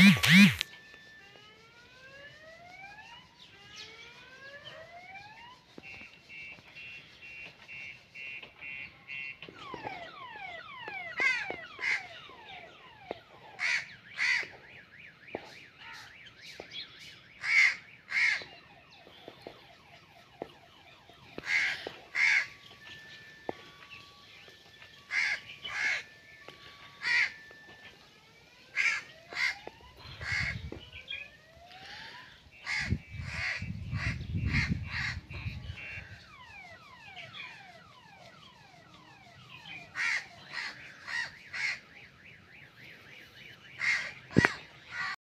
Oui, oui.